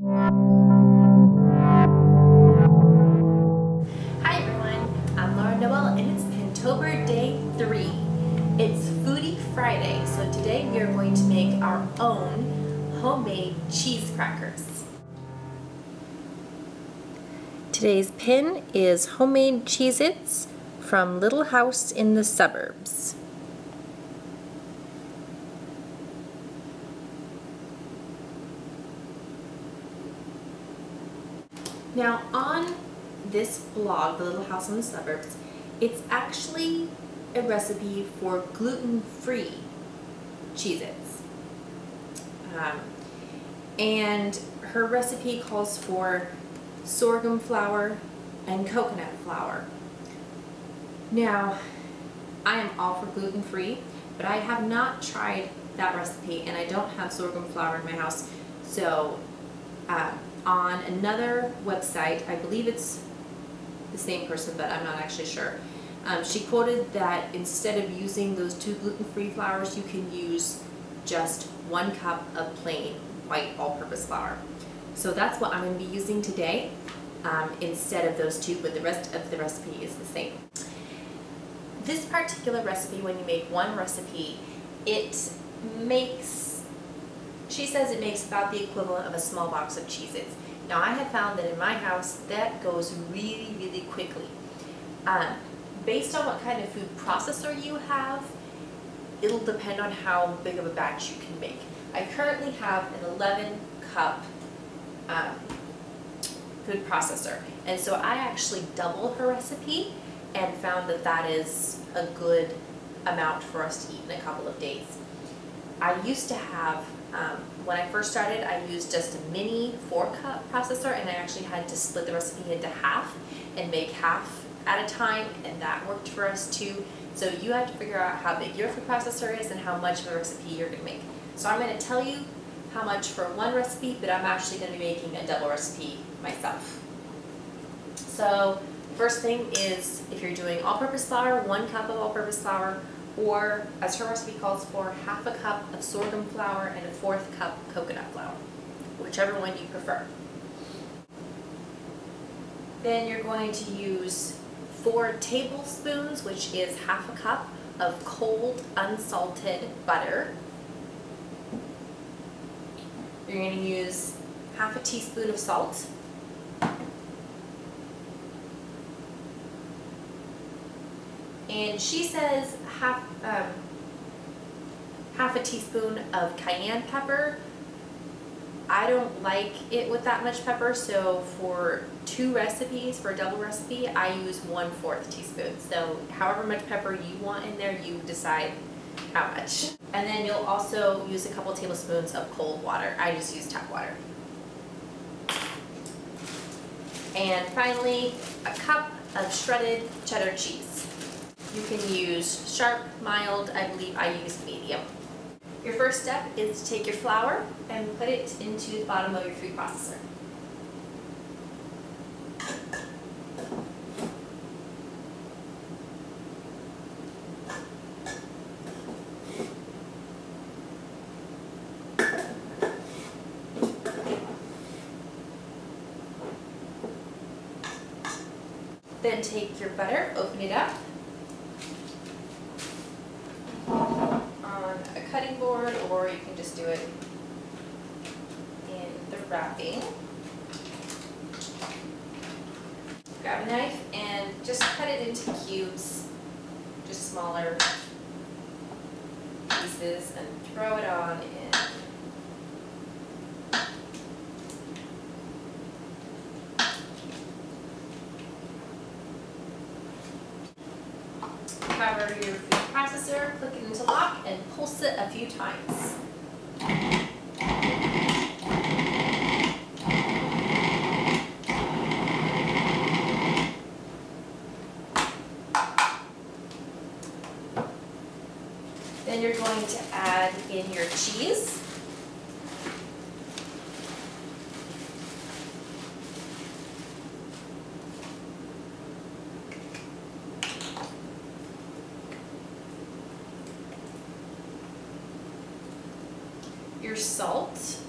Hi everyone, I'm Laura Noelle and it's Pintober Day 3. It's Foodie Friday, so today we are going to make our own homemade cheese crackers. Today's pin is homemade Cheez-Its from Little House in the Suburbs. Now on this blog, The Little House in the Suburbs, it's actually a recipe for gluten-free Cheez-Its. Um, and her recipe calls for sorghum flour and coconut flour. Now, I am all for gluten-free, but I have not tried that recipe and I don't have sorghum flour in my house. So uh, on another website, I believe it's the same person, but I'm not actually sure. Um, she quoted that instead of using those two gluten-free flours, you can use just one cup of plain white all-purpose flour. So that's what I'm going to be using today um, instead of those two, but the rest of the recipe is the same. This particular recipe, when you make one recipe, it makes, she says it makes about the equivalent of a small box of Cheez-Its. Now I have found that in my house that goes really, really quickly. Um, based on what kind of food processor you have, it'll depend on how big of a batch you can make. I currently have an 11 cup um, food processor and so I actually double her recipe and found that that is a good amount for us to eat in a couple of days. I used to have um, when I first started, I used just a mini four cup processor and I actually had to split the recipe into half and make half at a time and that worked for us too. So you have to figure out how big your food processor is and how much of a recipe you're going to make. So I'm going to tell you how much for one recipe, but I'm actually going to be making a double recipe myself. So first thing is if you're doing all-purpose flour, one cup of all-purpose flour, or as her recipe calls for, half a cup of sorghum flour and a fourth cup coconut flour, whichever one you prefer. Then you're going to use four tablespoons, which is half a cup of cold unsalted butter. You're going to use half a teaspoon of salt. And she says half, um, half a teaspoon of cayenne pepper. I don't like it with that much pepper, so for two recipes, for a double recipe, I use one fourth teaspoon. So however much pepper you want in there, you decide how much. And then you'll also use a couple tablespoons of cold water. I just use tap water. And finally, a cup of shredded cheddar cheese. You can use sharp, mild, I believe I use medium. Your first step is to take your flour and put it into the bottom of your food processor. Then take your butter, open it up on a cutting or you can just do it in the wrapping. Grab a knife and just cut it into cubes, just smaller pieces and throw it on in. Cover your click it into lock, and pulse it a few times. Then you're going to add in your cheese. your salt.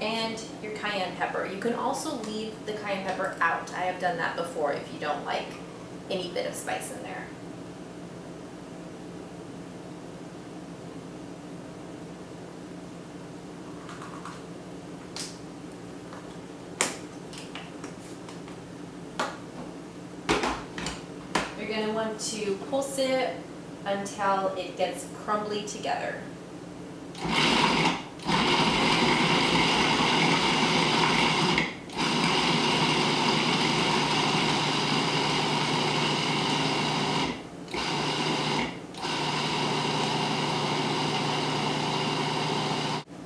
and your cayenne pepper. You can also leave the cayenne pepper out. I have done that before if you don't like any bit of spice in there. Going to want to pulse it until it gets crumbly together.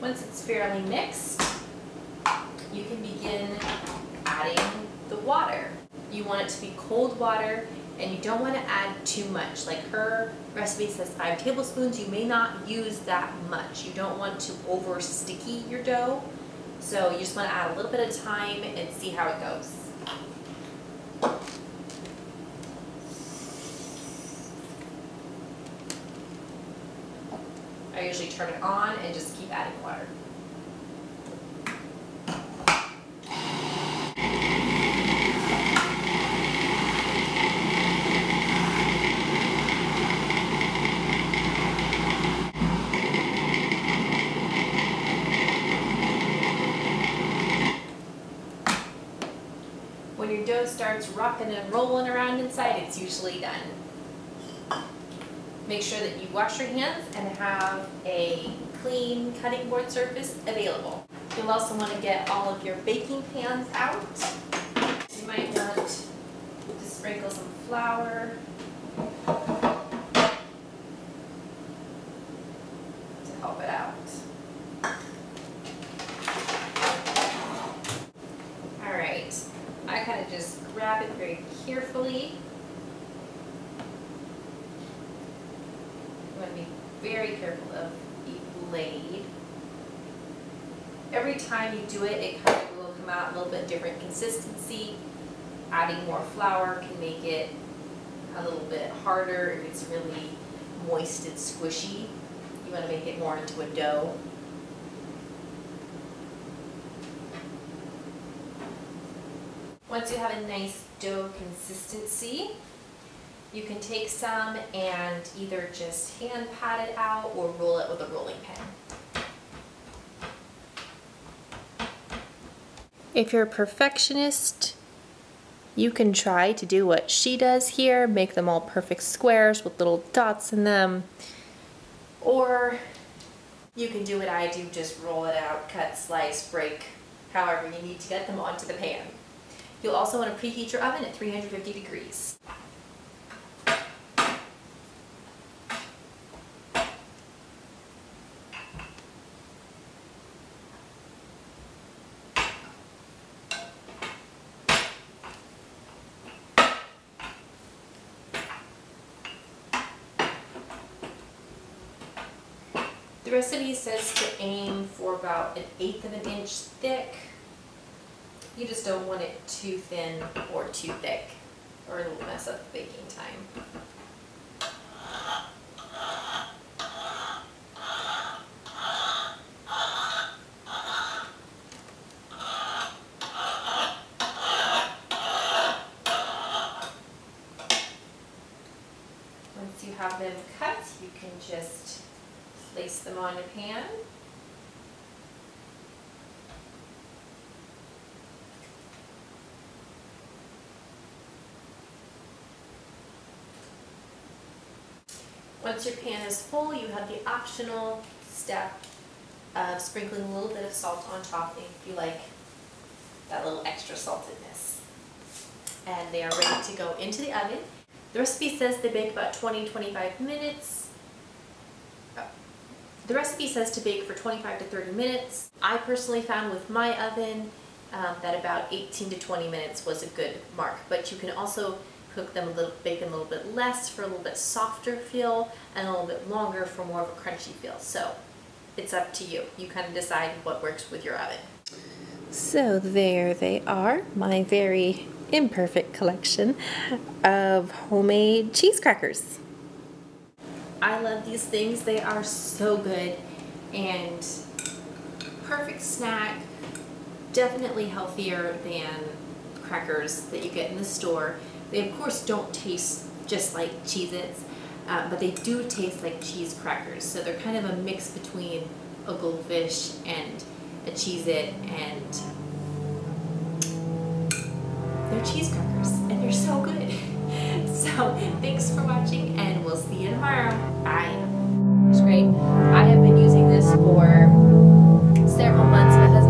Once it's fairly mixed, you can begin adding the water. You want it to be cold water and you don't want to add too much. Like her recipe says five tablespoons, you may not use that much. You don't want to over sticky your dough. So you just want to add a little bit of time and see how it goes. I usually turn it on and just keep adding water. When your dough starts rocking and rolling around inside, it's usually done. Make sure that you wash your hands and have a clean cutting board surface available. You'll also want to get all of your baking pans out. You might want to sprinkle some flour. To help it out. Alright, I kind of just grab it very carefully. You want to be very careful of the blade. Every time you do it, it kind of will come out a little bit different consistency. Adding more flour can make it a little bit harder if it's really moist and squishy. You want to make it more into a dough. Once you have a nice dough consistency, you can take some and either just hand pat it out or roll it with a rolling pin. If you're a perfectionist, you can try to do what she does here, make them all perfect squares with little dots in them. Or you can do what I do, just roll it out, cut, slice, break, however you need to get them onto the pan. You'll also want to preheat your oven at 350 degrees. The recipe says to aim for about an eighth of an inch thick. You just don't want it too thin or too thick, or it'll mess up the baking time. Once you have them cut, you can just place them on a pan. Once your pan is full, you have the optional step of sprinkling a little bit of salt on top if you like that little extra saltedness. And they are ready to go into the oven. The recipe says they bake about 20-25 minutes. Oh. The recipe says to bake for 25 to 30 minutes. I personally found with my oven um, that about 18 to 20 minutes was a good mark, but you can also cook them a little, bake them a little bit less for a little bit softer feel and a little bit longer for more of a crunchy feel. So it's up to you. You kind of decide what works with your oven. So there they are, my very imperfect collection of homemade cheese crackers. I love these things. They are so good and perfect snack, definitely healthier than crackers that you get in the store. They, of course, don't taste just like Cheez Its, uh, but they do taste like cheese crackers. So they're kind of a mix between a goldfish and a Cheez It, and they're cheese crackers, and they're so good. so thanks for watching, and we'll see you tomorrow. Bye. It's great. I have been using this for several months. My husband